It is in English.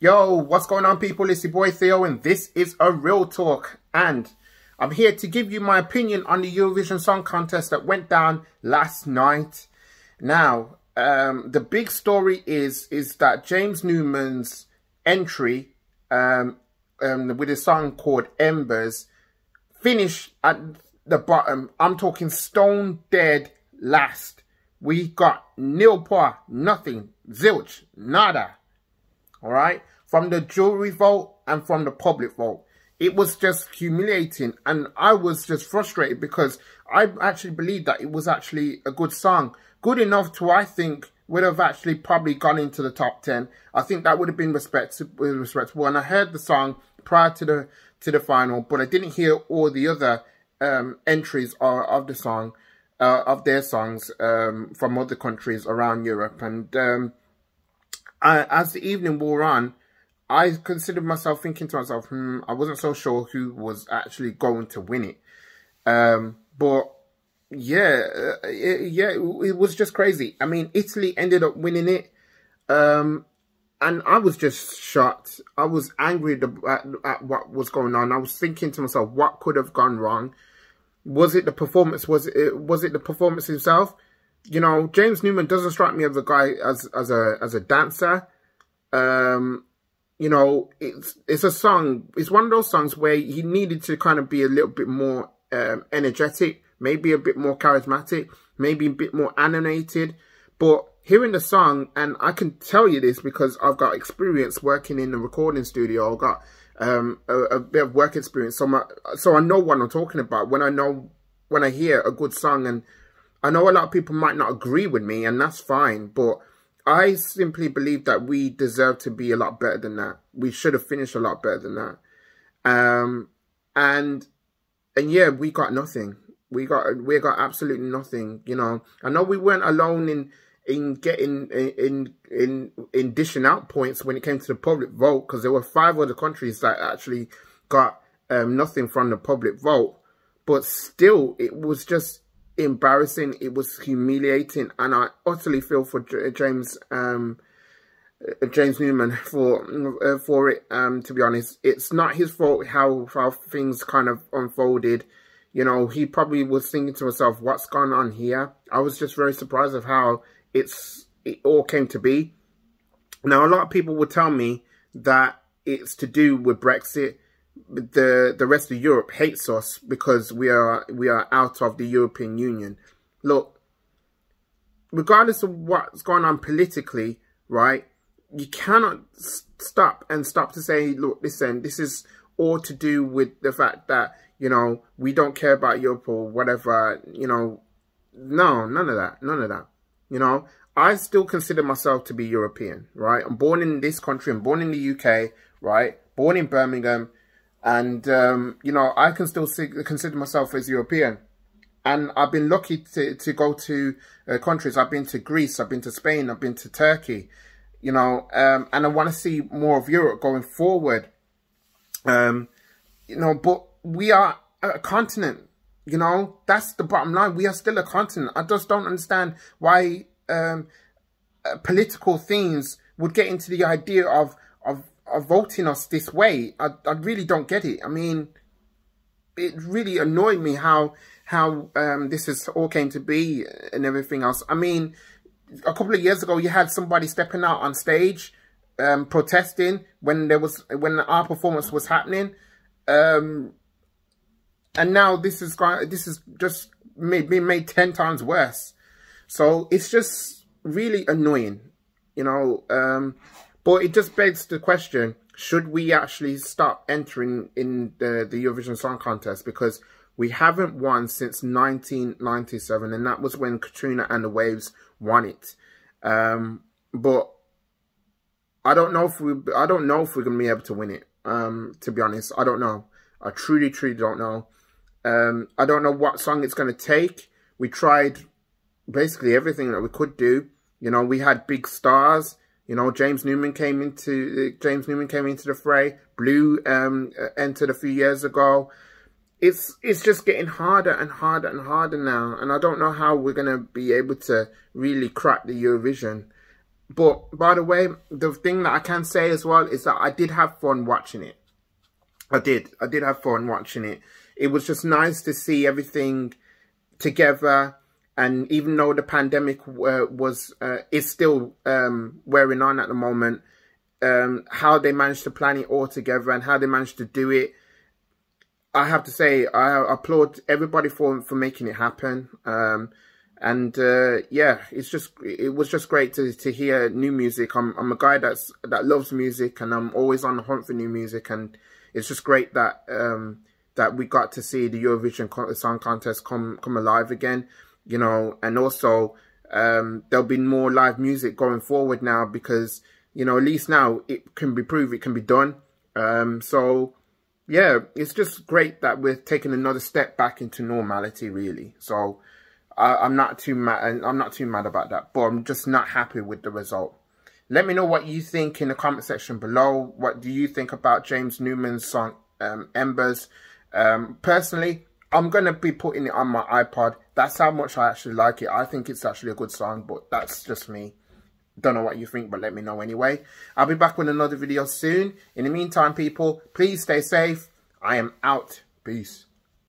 Yo, what's going on people? It's your boy Theo and this is a real talk and I'm here to give you my opinion on the Eurovision Song Contest that went down last night. Now, um, the big story is is that James Newman's entry um, um, with a song called Embers finished at the bottom. I'm talking stone dead last. We got nil point, nothing, zilch, nada all right, from the jury vote and from the public vote. It was just humiliating and I was just frustrated because I actually believed that it was actually a good song. Good enough to, I think, would have actually probably gone into the top 10. I think that would have been respectable. And I heard the song prior to the to the final, but I didn't hear all the other um, entries of, of the song, uh, of their songs um, from other countries around Europe. And um, I, as the evening wore on, I considered myself thinking to myself, hmm, I wasn't so sure who was actually going to win it. Um, but yeah, uh, it, yeah, it, was just crazy. I mean, Italy ended up winning it. Um, and I was just shocked. I was angry at, at, what was going on. I was thinking to myself, what could have gone wrong? Was it the performance? Was it was it the performance himself? You know, James Newman doesn't strike me as a guy as as a as a dancer. Um, you know, it's it's a song. It's one of those songs where he needed to kind of be a little bit more um, energetic, maybe a bit more charismatic, maybe a bit more animated. But hearing the song, and I can tell you this because I've got experience working in the recording studio. I've got um, a, a, bit of work experience, so my, so I know what I'm talking about when I know when I hear a good song and I know a lot of people might not agree with me, and that's fine, but I simply believe that we deserve to be a lot better than that. We should have finished a lot better than that. Um, and and yeah, we got nothing. We got we got absolutely nothing. You know, I know we weren't alone in in getting in in in dishing out points when it came to the public vote because there were five other countries that actually got um, nothing from the public vote. But still, it was just embarrassing. It was humiliating, and I utterly feel for James um, uh, James Newman for uh, for it. Um, to be honest, it's not his fault how how things kind of unfolded. You know, he probably was thinking to himself, "What's going on here?" I was just very surprised of how it's it all came to be. Now, a lot of people would tell me that it's to do with Brexit the the rest of Europe hates us because we are we are out of the European Union. Look, regardless of what's going on politically, right? You cannot stop and stop to say, look, listen, this is all to do with the fact that you know we don't care about Europe or whatever. You know, no, none of that, none of that. You know, I still consider myself to be European, right? I'm born in this country. I'm born in the UK, right? Born in Birmingham and, um, you know, I can still see, consider myself as European. And I've been lucky to, to go to uh, countries. I've been to Greece, I've been to Spain, I've been to Turkey, you know, um, and I want to see more of Europe going forward. Um, you know, but we are a continent, you know, that's the bottom line. We are still a continent. I just don't understand why um, uh, political themes would get into the idea of, of are voting us this way. I, I really don't get it. I mean, it really annoyed me how how um, this is all came to be and everything else. I mean, a couple of years ago, you had somebody stepping out on stage, um, protesting when there was when our performance was happening, um, and now this is this is just made, made ten times worse. So it's just really annoying, you know. Um, but it just begs the question, should we actually start entering in the, the Eurovision Song Contest? Because we haven't won since 1997, and that was when Katrina and the Waves won it. Um, but I don't know if we, I don't know if we're gonna be able to win it. Um, to be honest, I don't know. I truly, truly don't know. Um, I don't know what song it's gonna take. We tried basically everything that we could do. You know, we had big stars. You know, James Newman came into James Newman came into the fray. Blue um, uh, entered a few years ago. It's it's just getting harder and harder and harder now, and I don't know how we're gonna be able to really crack the Eurovision. but by the way, the thing that I can say as well is that I did have fun watching it. I did. I did have fun watching it. It was just nice to see everything together. And even though the pandemic uh, was uh, is still um, wearing on at the moment, um, how they managed to plan it all together and how they managed to do it, I have to say I applaud everybody for for making it happen. Um, and uh, yeah, it's just it was just great to to hear new music. I'm I'm a guy that's that loves music, and I'm always on the hunt for new music, and it's just great that um, that we got to see the Eurovision Song Contest come come alive again. You know, and also um, there'll be more live music going forward now because you know at least now it can be proved it can be done. Um, so yeah, it's just great that we're taking another step back into normality, really. So I, am not too mad. I'm not too mad about that, but I'm just not happy with the result. Let me know what you think in the comment section below. What do you think about James Newman's song um, Embers? Um, personally, I'm going to be putting it on my iPod. That's how much I actually like it. I think it's actually a good song, but that's just me. Don't know what you think, but let me know anyway. I'll be back with another video soon. In the meantime, people, please stay safe. I am out. Peace.